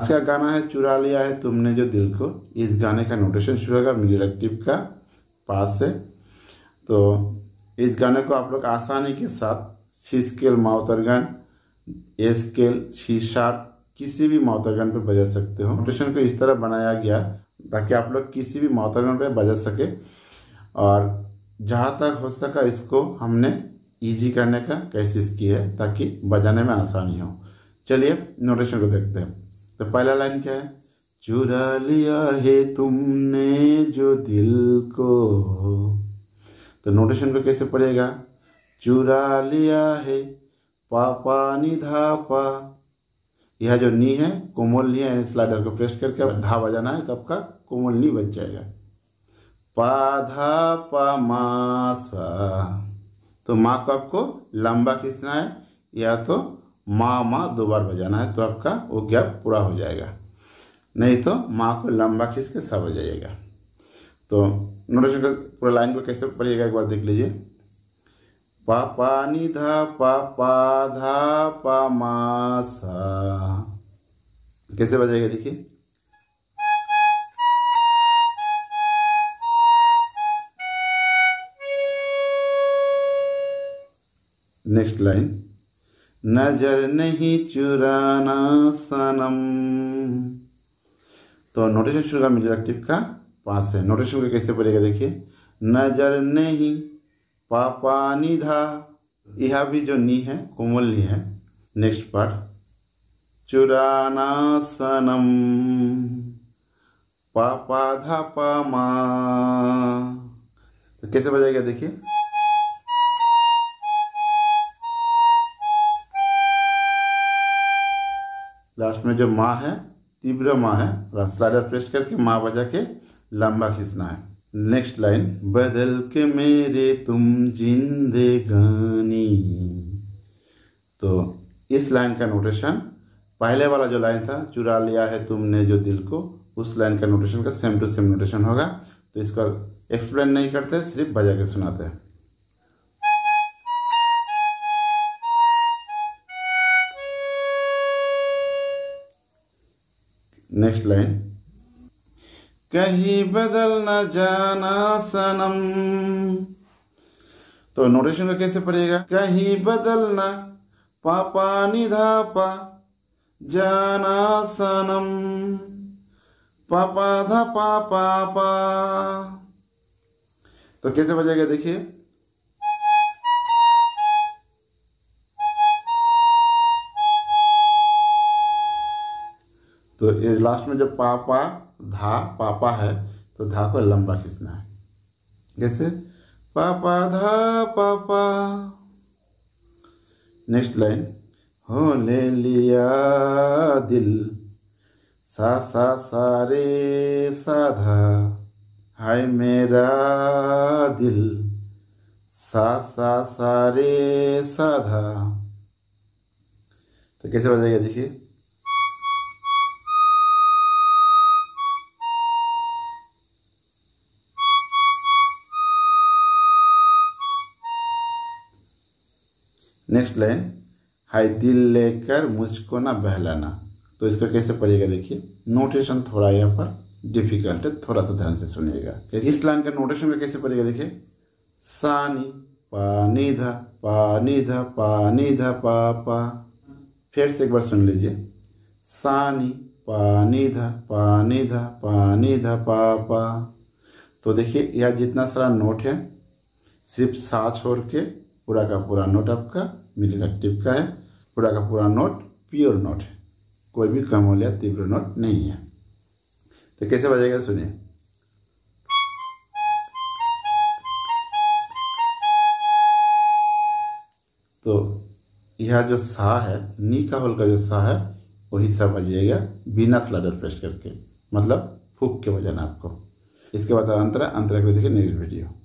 आज का गाना है? चुरा लिया है तुमने जो दिल को। इस गाने का नोटेशन शुरू होगा मिडिल एक्टिव का पास से। तो इस गाने को आप लोग आसानी के साथ C scale mouth organ A scale C sharp किसी भी माउतरगन पे बजा सकते हो। नोटेशन को इस तरह बनाया गया ताकि आप लोग किसी भी माउतरगन पे बजा सके। और जहाँ तक हो सका इसको हमने इजी करने का कोशिश की है ताकि बजाने में आसानी हो। चलिए नोटेशन को देखते हैं। तो पहला लाइन क्या है? चुरा लिया है तुमने जो दिल को। तो नोटेशन को कैसे पड़ेगा चुरा लिया है पापा निधा पा यह जो नी है, कोमल नी है स्लाइडर को प्रेस करके धा बजाना है तो आपका कोमल नी बच जाएगा। पाधा पा मा सा। तो माँ को आपको लंबा खींचना है, या तो माँ माँ, दो बार बजाना है तो आपका वो गैप पूरा हो जाएगा। नहीं तो माँ को लंबा खींच के सब बजाइएगा तो नोटेशन का पूरा लाइन को कैसे पढ़िएगा, एक बार देख लीजिए। पा पा, नि, धा, पा पा, धा, पा, मा, सा। कैसे बजाएगा, देखिए। Next line. नज़र नहीं चुराना सनम। तो नोटेशन शुरू का मिडिल एक्टिव का पास है। नोटेशन को कैसे पड़ेगा देखिए। नज़र नहीं, पापा निधा। यह भी जो नी है, कोमल नी है। नेक्स्ट पार्ट चुराना सनम। पापा धा पा तो कैसे बजाएगा देखिए। लास्ट में जो माँ है, तीव्र माँ है स्लाइडर प्रेस करके माँ बजा के लंबा खींचना है। नेक्स्ट लाइन बदल के मेरे तुम जिंदे जिंदगानी तो इस लाइन का नोटेशन पहले वाला जो लाइन था, चुरा लिया है तुमने जो दिल को, उस लाइन का नोटेशन का सेम टू सेम नोटेशन होगा। तो इसका एक्सप्लेन नहीं करते, सिर्फ़ बजा के सुनाते हैं। नेक्स्ट लाइन कहीं बदल न जाना सनम तो नोटेशन में कैसे पड़ेगा कहीं बदलना पापा निधा पा जाना सनम पापा धा पा पापा तो कैसे बजेगा देखिए तो ये लास्ट में जब पापा, धा, पापा है तो धा को लंबा खींचना है। कैसे? पापा, धा, पापा। नेक्स्ट लाइन हो ले लिया दिल, सा सा सारे साधा हाय मेरा दिल, सा सा सारे साधा तो कैसे बजाएगा देखिए। नेक्स्ट लाइन हाय दिल लेकर मुझको ना बहलाना। तो इसका कैसे पढ़िएगा देखिए। नोटेशन थोड़ा यहाँ पर डिफ़िकल्ट है, थोड़ा सा ध्यान से सुनिएगा। इस लाइन का नोटेशन में कैसे पढ़िएगा देखिए। सानी, पानी निधा पा निधा पा निधा पा फिर से एक बार सुन लीजिए। सानी, पानी निधा पानी निधा पानी निधा पा पा। तो देखिए, यह जितना सारा नोट है, सिर्फ़ सा छोड़ के पूरा का पूरा नोट आपका मिडिल एक्टिव का है, पूरा का पूरा नोट प्योर नोट है। कोई भी कमोल या तीव्र नोट नहीं है। तो कैसे बजेगा सुनिए? तो यह जो सा है, नी का होल का जो सा है, वही सा बजिएगा बिना स्लाइडर प्रेस करके। मतलब फूक के बजाना आपको। इसके बाद अंतरा अंतरा को देखिए नेक्स्ट वीडियो